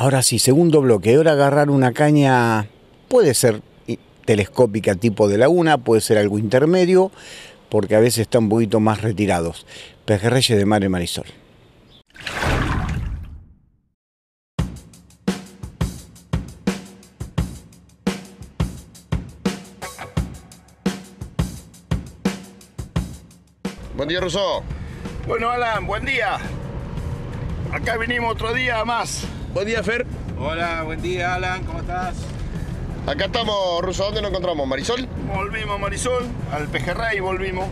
Ahora sí, segundo bloque. Ahora agarrar una caña puede ser telescópica tipo de laguna, puede ser algo intermedio, porque a veces están un poquito más retirados. Pejerreyes de Mar y Marisol. Buen día, Russo. Bueno, Alan, buen día. Acá venimos otro día más. Buen día, Fer. Hola, buen día, Alan, ¿cómo estás? Acá estamos, Russo. ¿Dónde nos encontramos? ¿Marisol? Volvimos a Marisol, al Pejerrey volvimos.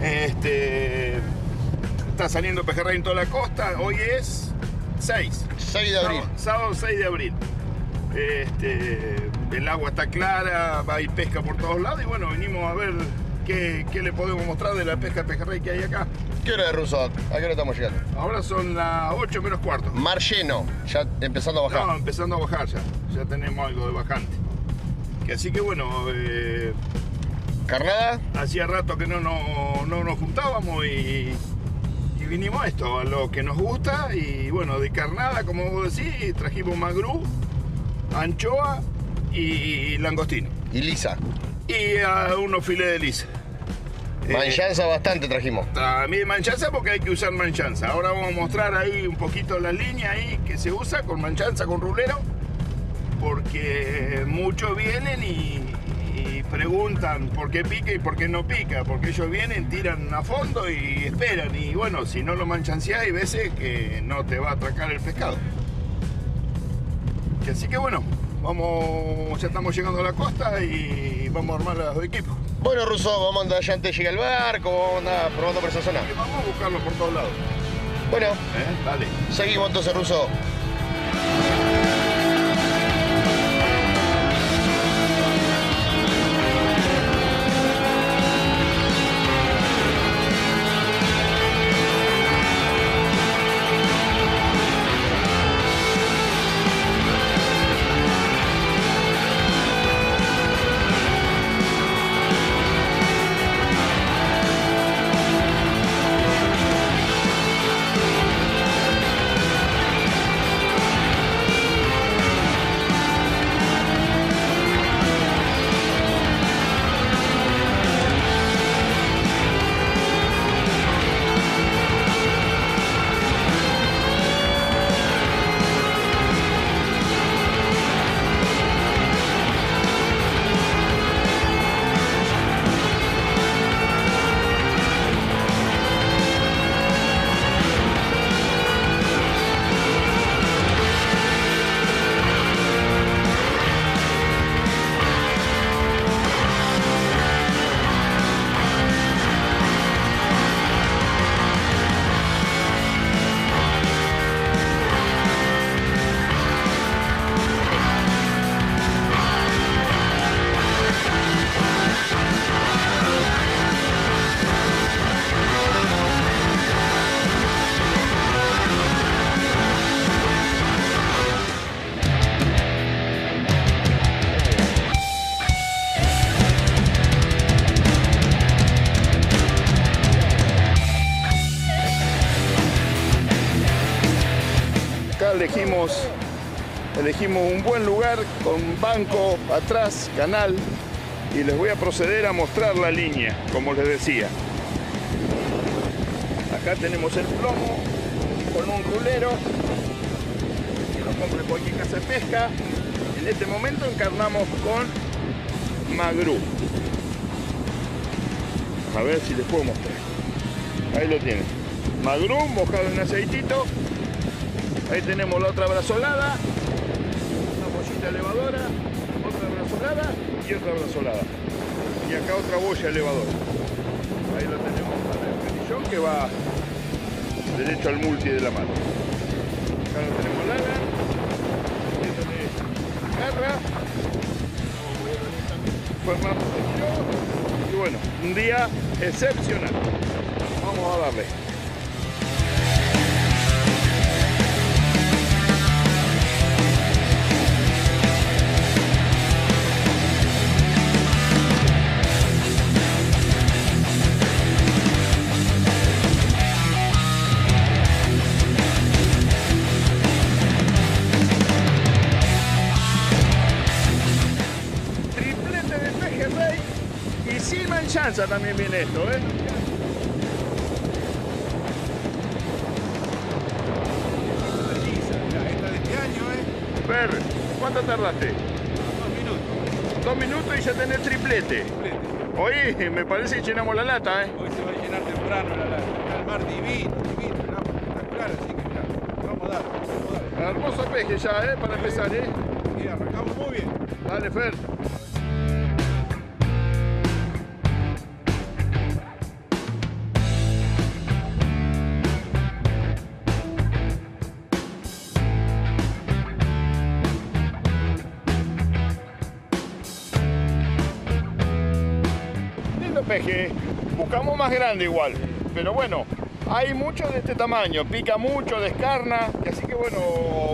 Este. Está saliendo Pejerrey en toda la costa. Hoy es 6. 6 de abril. Sábado, sábado 6 de abril. Este, el agua está clara, hay pesca por todos lados y bueno, venimos a ver qué, qué le podemos mostrar de la pesca de pejerrey que hay acá. ¿Qué hora es, Russo? ¿A qué hora estamos llegando? Ahora son las 8 menos cuarto. Mar lleno, ya empezando a bajar. No, empezando a bajar ya. Ya tenemos algo de bajante. Que así que bueno, eh, ¿Carnada? hacía rato que no, no, no nos juntábamos y, y vinimos a esto, a lo que nos gusta. Y bueno, de carnada, como vos decís, trajimos magrú, anchoa y langostino. Y lisa. Y a unos filetes de lisa. Eh, Manchanza bastante trajimos. a mí manchanza porque hay que usar manchanza. Ahora vamos a mostrar ahí un poquito la línea ahí que se usa con manchanza, con rulero. Porque muchos vienen y, y preguntan por qué pica y por qué no pica. Porque ellos vienen, tiran a fondo y esperan. Y bueno, si no lo manchanciás hay veces que no te va a atracar el pescado. Así que bueno, vamos, ya estamos llegando a la costa y vamos a armar los equipos. Bueno, Russo, vamos a andar ya antes de llegar al barco, vamos a andar probando por esa zona. Y vamos a buscarlo por todos lados. Bueno, ¿eh? Dale. seguimos entonces, Russo. Un buen lugar con banco atrás, canal, y les voy a proceder a mostrar la línea, como les decía. Acá tenemos el plomo con un rulero, que lo compre en cualquier casa de pesca. En este momento encarnamos con magrú. A ver si les puedo mostrar. Ahí lo tienen. Magrú mojado en aceitito. Ahí tenemos la otra brazolada, elevadora, otra brazolada y otra brazolada. Y acá otra boya elevadora. Ahí lo tenemos para el canillón que va derecho al multi de la mano. Acá lo tenemos lana, esto garra, Fernando y bueno, un día excepcional. Vamos a darle. También viene esto, ¿eh? Esta de este año, ¿eh? Fer, ¿cuánto tardaste? Dos minutos. Dos minutos y ya tenés triplete. Oye, me parece que llenamos la lata, ¿eh? Hoy se va a llenar temprano la lata. Está el mar divino, divino, el agua espectacular, así que mirá, vamos a dar, vamos a dar. Hermoso peje ya, ¿eh? Para empezar, ¿eh? Y arrancamos muy bien. Dale, Fer. Peje. Buscamos más grande igual. Pero bueno, hay muchos de este tamaño. Pica mucho, descarna. y Así que bueno,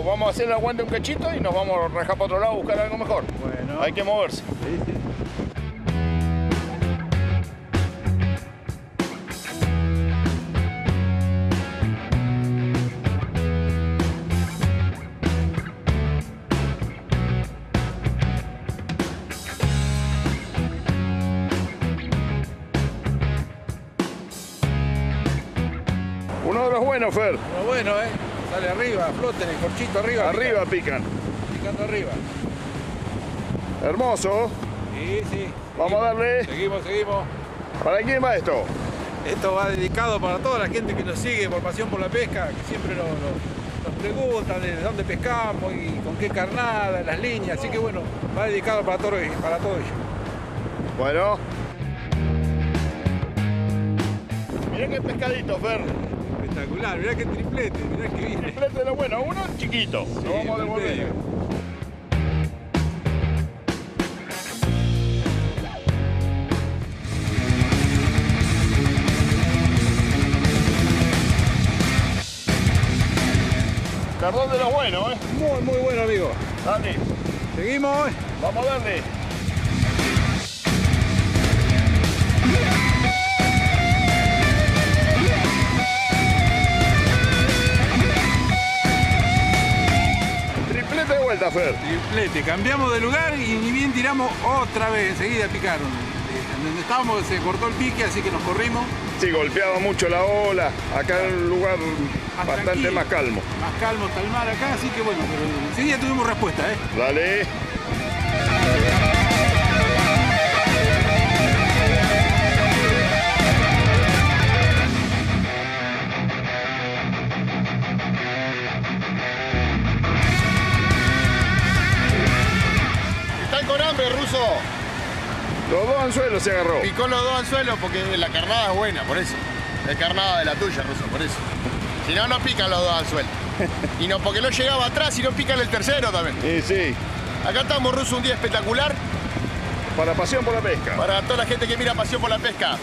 vamos a hacer el aguante un cachito y nos vamos a rajar para otro lado a buscar algo mejor. Bueno. Hay que moverse. Sí, sí. Buenos, Fer. Pero bueno, ¿eh? Sale arriba, flota en el corchito arriba. Arriba pican. Picando, picando arriba. Hermoso. Sí, sí. Vamos a darle. Seguimos, seguimos. ¿Para quién va esto? Esto va dedicado para toda la gente que nos sigue por pasión por la pesca, que siempre nos, nos- nos preguntan de dónde pescamos y con qué carnada, las líneas. Así que bueno, va dedicado para todo, para todo ello. Bueno. Mirá qué pescadito, Fer. Espectacular, mirá qué triplete, mirá que viene. Triplete de lo bueno. Uno chiquito. Lo vamos a devolver. Cardón de los buenos, ¿eh? Muy, muy bueno, amigo. Dale. Seguimos. Vamos a darle. Vuelta, Fer. Triplete, cambiamos de lugar y ni bien tiramos otra vez, enseguida picaron. Donde estábamos se cortó el pique, así que nos corrimos. Sí, golpeaba mucho la ola. Acá en un lugar Más bastante más calmo. Más calmo está el mar acá, así que bueno, pero enseguida tuvimos respuesta, ¿eh? Dale. Los dos anzuelos se agarró. Picó los dos anzuelos porque la carnada es buena, por eso. Es carnada de la tuya, ruso, por eso. Si no, no pican los dos anzuelos. Y no, porque no llegaba atrás y no pican el tercero también. Y sí, Acá estamos, ruso, un día espectacular para pasión por la pesca. para toda la gente que mira Pasión por la Pesca.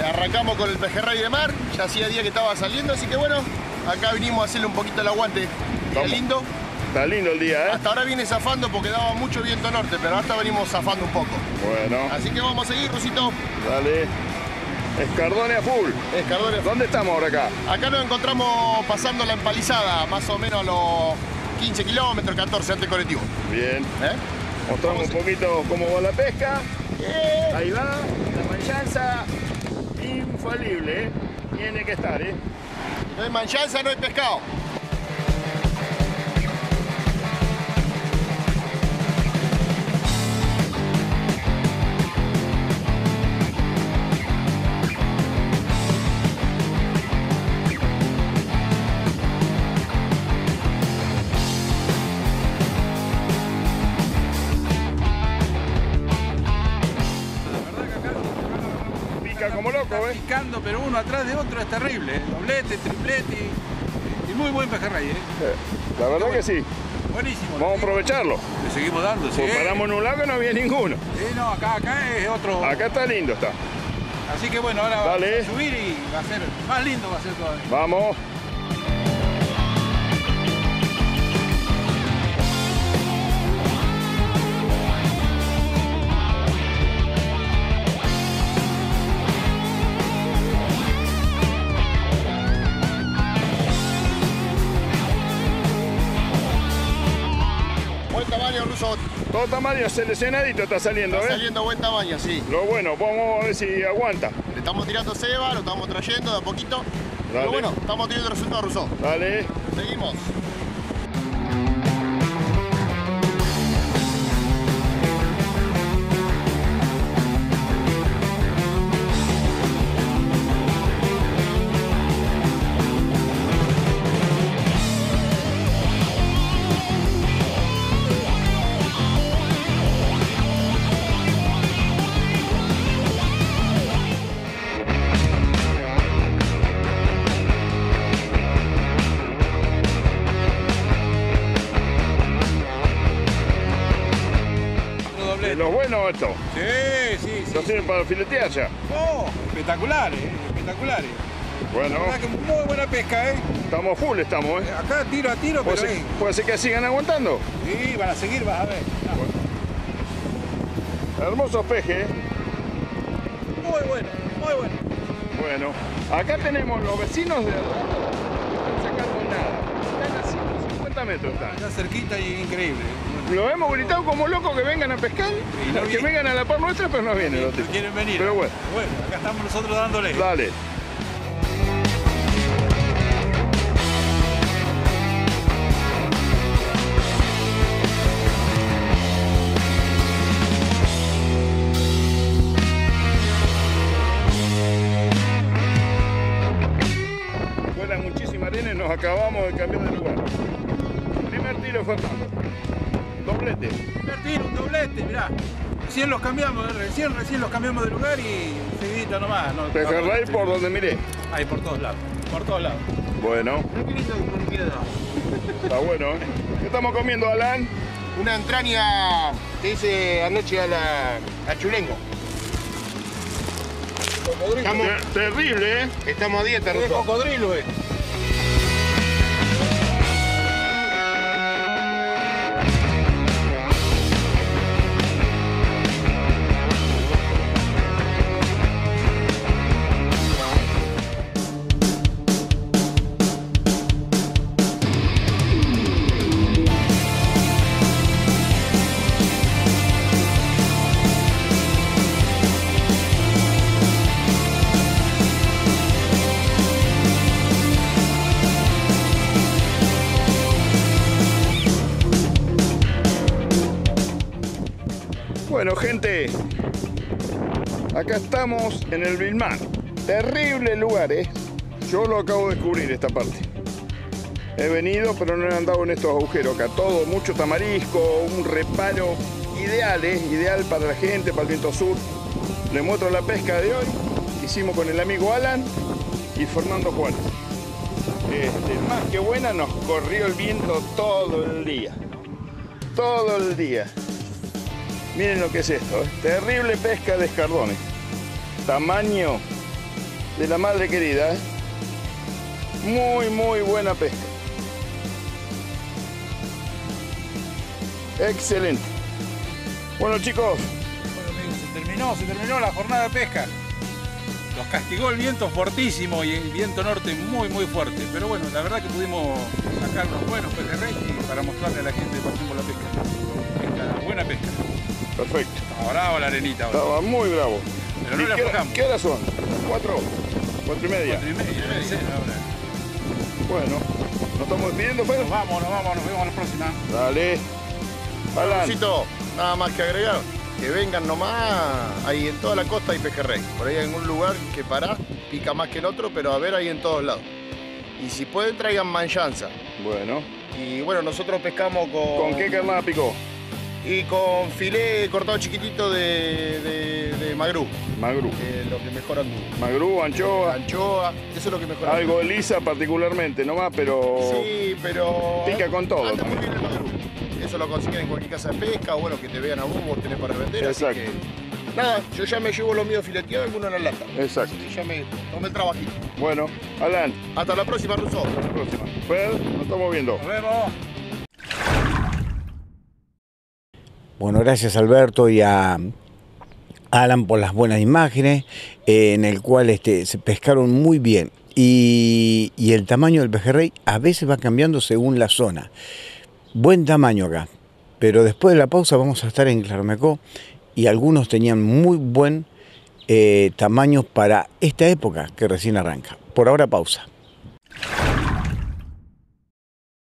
Eh, Arrancamos con el pejerrey de mar, ya hacía día que estaba saliendo, así que bueno, acá vinimos a hacerle un poquito el aguante. Vamos. lindo. Está lindo el día, ¿eh? Hasta ahora viene zafando porque daba mucho viento norte, pero ahora venimos zafando un poco. Bueno, Así que vamos a seguir, Rusito. dale. Escardone a full. Escardones. ¿Dónde estamos ahora acá? Acá nos encontramos pasando la empalizada, más o menos a los 15 kilómetros, 14 antes colectivo. Bien. ¿Eh? Mostramos un poquito cómo va la pesca. Ahí va, la manchanza infalible, ¿eh? Tiene que estar, ¿eh? No hay manchanza, no hay pescado. Pero uno atrás de otro es terrible. ¿eh? Doblete, triplete y, y muy buen pejerrey, ¿eh? La verdad que sí. Buenísimo. Vamos a aprovecharlo. Le seguimos dando, sí. Pues paramos en un lago y no había ninguno. Sí, no, acá, acá es otro. Acá está lindo, está. Así que bueno, ahora Dale. vamos a subir y va a ser más lindo va a ser todavía. Vamos. Vale. tamaño ruso. Todo tamaño seleccionadito está saliendo, Está ¿eh? saliendo buen tamaño, sí. Lo bueno, vamos a ver si aguanta. Le estamos tirando ceba, lo estamos trayendo de a poquito. Dale. Pero bueno, estamos teniendo resultados ruso. Dale. Seguimos. Para filetear ya. Oh, espectaculares, eh, espectaculares. Bueno, La verdad que muy buena pesca, ¿eh? estamos full, estamos, ¿eh? Acá tiro a tiro, Puede pero ser, eh, puede ser que sigan aguantando. sí, van a seguir, vas a ver. No, Hermosos pejes, ¿eh? Muy bueno, muy bueno. Bueno, acá tenemos los vecinos de no están sacando nada. Están a 150 metros. Están. Acá cerquita y increíble. Lo hemos gritado como locos que vengan a pescar, Y no que vengan a la par nuestra, pero no vienen No quieren venir. Pero bueno, Bueno, acá estamos nosotros dándole. dale. Fuera muchísima arena y nos acabamos de cambiar de lugar. Primer tiro Fernando. Doblete. Recién los cambiamos, eh, recién, recién los cambiamos de lugar y seguidita nomás. No, Pejerrey por donde miré. Ahí, por todos lados, por todos lados. Bueno, está bueno, ¿eh? ¿Qué estamos comiendo, Alan? Una entraña que hice anoche a la a Chulengo. Estamos, Ter- Terrible, ¿eh? estamos a dieta, cocodrilo, eh. Acá estamos en el Vilmán. Terrible lugar, ¿eh? Yo lo acabo de descubrir esta parte. He venido, pero no he andado en estos agujeros. Acá todo, mucho tamarisco, un reparo ideal, ¿eh? Ideal para la gente, para el viento sur. Les muestro la pesca de hoy. Hicimos con el amigo Alan y Fernando Juárez. Este, más que buena, nos corrió el viento todo el día. Todo el día. Miren lo que es esto, ¿eh? terrible pesca de escardones. Tamaño de la madre querida. ¿eh? Muy, muy buena pesca. Excelente. Bueno chicos, se terminó, se terminó la jornada de pesca. Los castigó el viento fortísimo y el viento norte muy, muy fuerte. Pero bueno, la verdad que pudimos sacar unos buenos pejerreyes para mostrarle a la gente de Pasión la Pesca. Pesca, buena pesca. Perfecto. Estaba brava la arenita ahora. Estaba muy bravo. Pero no ¿Y le qué, hora- aflojamos. ¿Qué horas son? ¿Cuatro? ¿Cuatro y media? Cuatro y media, debe ser ahora. Bueno, nos estamos despidiendo, Nos Fer. vamos, nos vamos, nos vemos a la próxima. Dale. Alan, nada más que agregar. Que vengan nomás, ahí en toda la costa hay pejerrey. Por ahí hay algún lugar que pará, pica más que el otro, pero a ver ahí en todos lados. Y si pueden traigan manchanza. bueno. Y bueno, nosotros pescamos con... ¿Con qué carnada picó? Y con filé cortado chiquitito de, de, de magrú, Magru. que es lo que mejor anduvo. Magru, anchoa, Anchoa, eso es lo que mejor anduvo. algo lisa particularmente nomás, pero Sí, pero... Pica con todo Anda muy también. bien el magrú. Eso lo consiguen en cualquier casa de pesca, o bueno, que te vean a vos, vos tenés para vender. así Exacto. que, nada, yo ya me llevo los míos fileteados, algunos en la lata. exacto. Así que ya me tomé el trabajito. Bueno, Alan, Hasta la próxima, Russo. hasta la próxima. Fer, nos estamos viendo. Nos vemos. Bueno, gracias Alberto y a Alan por las buenas imágenes, eh, en el cual este, se pescaron muy bien. Y, el tamaño del pejerrey a veces va cambiando según la zona. Buen tamaño acá. pero después de la pausa vamos a estar en Clarmecó y algunos tenían muy buen eh, tamaño para esta época que recién arranca. Por ahora pausa.